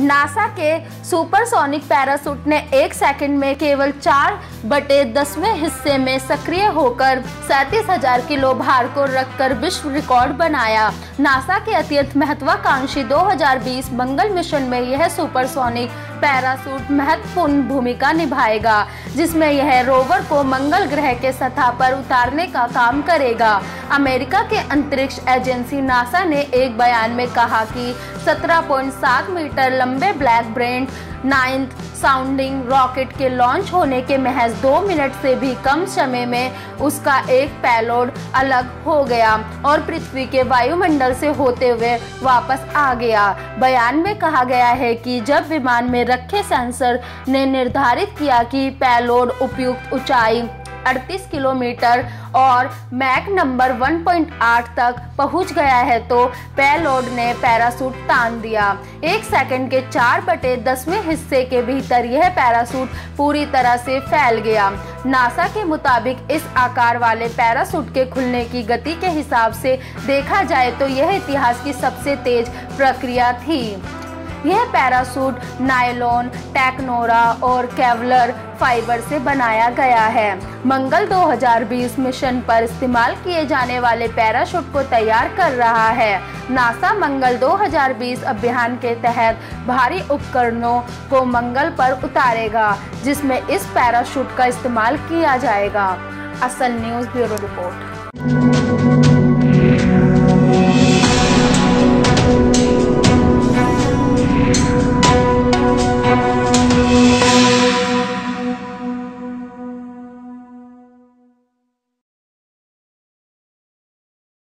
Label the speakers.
Speaker 1: NASA के supersonic parachute ने एक सेकंड में केवल चार बटे दसवें हिस्से में सक्रिय होकर सैतीस हज़ार किलो भार को रखकर विश्व रिकॉर्ड बनाया। नासा के अत्यंत महत्वाकांक्षी 2020 मंगल मिशन में यह सुपरसोनिक पैरासूट महत्वपूर्ण भूमिका निभाएगा। जिसमें यह रोवर को मंगल ग्रह के सतह पर उतारने का काम करेगा। अमेरिका के अंतरिक्ष एजेंसी नासा ने एक बयान में कहा कि 17.7 मीटर लंबे Black Brant ninth sounding rocket के लॉन्च होने के महज दो मिनट से भी कम समय में उसका एक पैलोड अलग हो गया और पृथ्वी के वायुमंडल से होते हुए वापस आ गया। बयान में कहा गया है कि जब विमान में रखे सेंसर ने निर्धारित किया कि पैलोड उपयुक्त ऊंचाई 38 किलोमीटर और मैक नंबर 1.8 तक पहुँच गया है तो पेलोड ने पैरासूट तान दिया। एक सेकंड के चार बटे दसवें हिस्से के भीतर यह पैरासूट पूरी तरह से फैल गया। नासा के मुताबिक इस आकार वाले पैरासूट के खुलने की गति के हिसाब से देखा जाए तो यह इतिहास की सबसे तेज प्रक्रिया थी। यह पैरासूट नायलॉन, टेक्नोरा और केवलर फाइबर से बनाया गया है। मंगल 2020 मिशन पर इस्तेमाल किए जाने वाले पैराशूट को तैयार कर रहा है। नासा मंगल 2020 अभियान के तहत भारी उपकरणों को मंगल पर उतारेगा, जिसमें इस पैराशूट का इस्तेमाल किया जाएगा। असल न्यूज़ ब्यूरो रिपोर्ट।